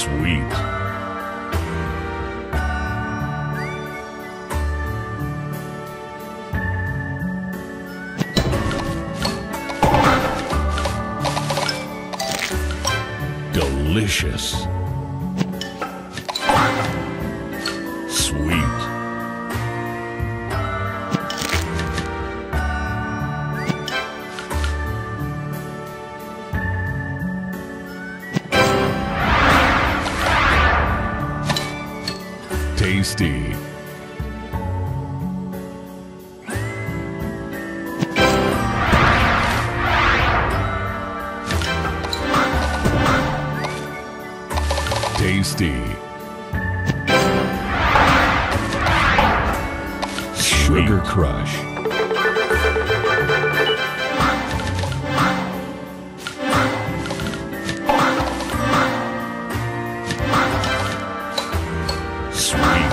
sweet. Delicious. Tasty. Tasty. Sugar Crush. swine.